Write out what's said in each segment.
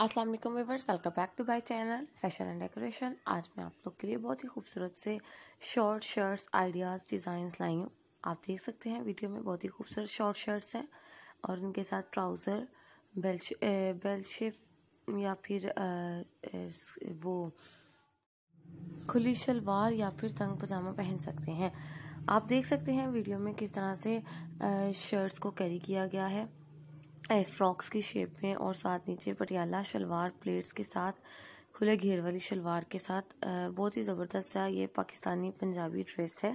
السلام علیکم viewers welcome back to my channel fashion and decoration آج میں آپ لوگ کے لیے بہت ہی خوبصورت سے شارٹ شرٹس آئیڈیاز ڈیزائنس لائی ہوں۔ آپ دیکھ سکتے ہیں ویڈیو میں بہت ہی خوبصورت شارٹ شرٹس ہیں اور ان کے ساتھ ٹراؤزر بیل شپ یا پھر eh, eh, وہ کھلی شلوار یا پھر تنگ پجامہ پہن سکتے ہیں۔ آپ دیکھ سکتے ہیں ویڈیو میں کس طرح سے eh, شرٹس کو کیری کیا گیا ہے۔ فراکس کی شیپ میں اور ساتھ نیچے پٹیالہ شلوار پلیٹس کے ساتھ، کھلے گھیر والی شلوار کے ساتھ بہت ہی زبردست سا یہ پاکستانی پنجابی ڈریس ہے۔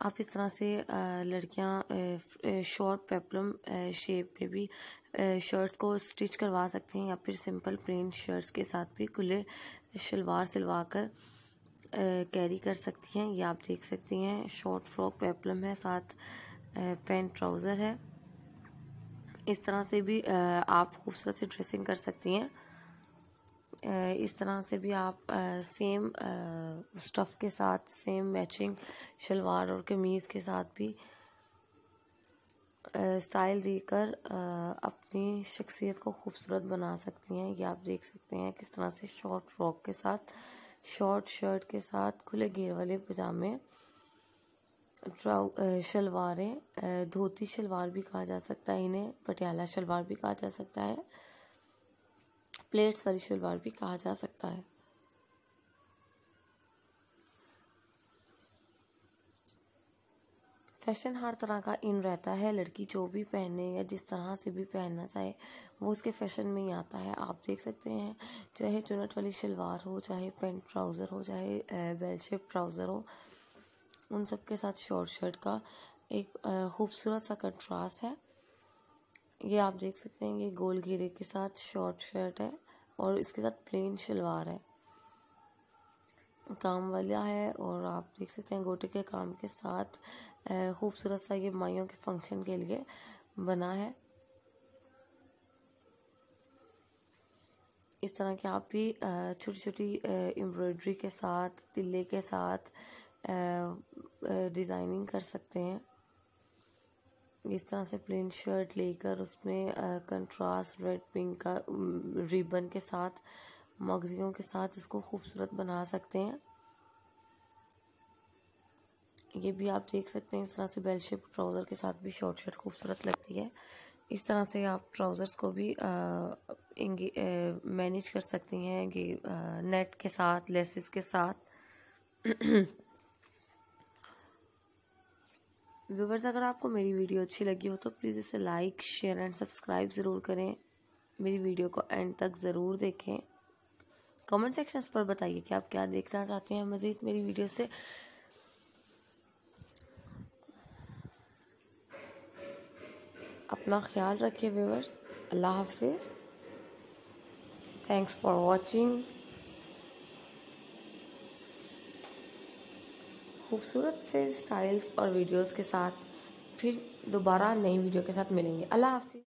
آپ اس طرح سے لڑکیاں شارٹ پیپلم شیپ میں بھی شرٹس کو سٹچ کروا سکتے ہیں یا پھر سمپل پلین شرٹس کے ساتھ بھی کھلے شلوار سلوا کر کیری کر سکتی ہیں۔ یہ آپ دیکھ سکتی ہیں شارٹ فراک پیپلم ہے، ساتھ پینٹ ٹراؤزر ہے۔ اس طرح سے بھی آپ خوبصورت سی ڈریسنگ کر سکتی ہیں۔ اس طرح سے بھی آپ سیم سٹف کے ساتھ سیم میچنگ شلوار اور قمیض کے ساتھ بھی سٹائل دے کر اپنی شخصیت کو خوبصورت بنا سکتی ہیں۔ یہ آپ دیکھ سکتے ہیں کس طرح سے شارٹ فراک کے ساتھ شارٹ شرٹ کے ساتھ، کھلے گیر والے پجامے شلواریں دھوتی شلوار بھی کہا جا سکتا ہے، انہیں پٹیالہ شلوار بھی کہا جا سکتا ہے، پلیٹس والی شلوار بھی کہا جا سکتا ہے۔ فیشن ہر طرح کا ان رہتا ہے، لڑکی جو بھی پہنے یا جس طرح سے بھی پہننا چاہے، وہ اس کے فیشن میں ہی آتا ہے۔ آپ دیکھ سکتے ہیں، چاہے چنٹ والی شلوار ہو، چاہے پینٹ ٹراؤزر ہو، چاہے بیل شپ ٹراؤزر ہو ان سب کے ساتھ شارٹ شرٹ کا ایک خوبصورت سا کنٹراس ہے۔ یہ آپ دیکھ سکتے ہیں یہ گول گھیرے کے ساتھ شارٹ شرٹ ہے اور اس کے ساتھ پلین شلوار ہے۔ کام والا ہے اور آپ دیکھ سکتے ہیں گوٹے کے کام کے ساتھ خوبصورت سا یہ مائیوں کے فنکشن کے لیے بنا ہے۔ اس طرح کے آپ بھی چھوٹی چھوٹی امبرائڈری کے ساتھ، تلے کے ساتھ ڈیزائننگ کر سکتے ہیں۔ اس طرح سے پلین شرٹ لے کر اس میں کنٹراسٹ، ریڈ پنک کا ریبن کے ساتھ، مغزیوں کے ساتھ اس کو خوبصورت بنا سکتے ہیں۔ یہ بھی آپ دیکھ سکتے ہیں، اس طرح سے بیل شپ ٹراؤزر کے ساتھ بھی شارٹ شرٹ خوبصورت لگتی ہے۔ اس طرح سے آپ ٹراؤزرس کو بھی مینیج کر سکتی ہیں نیٹ کے ساتھ، لیسز کے ساتھ۔ ویورز، اگر آپ کو میری ویڈیو اچھی لگی ہو تو پلیز اسے لائک، شیئر اینڈ سبسکرائب ضرور کریں۔ میری ویڈیو کو اینڈ تک ضرور دیکھیں۔ کمنٹ سیکشنز پر بتائیے کہ آپ کیا دیکھنا چاہتے ہیں مزید میری ویڈیو سے۔ اپنا خیال رکھیں ویورز، اللہ حافظ۔ تھینکس فار واچنگ خوبصورت سے سٹائلز اور ویڈیوز کے ساتھ پھر دوبارہ نئی ویڈیو کے ساتھ ملیں گے۔ اللہ حافظ۔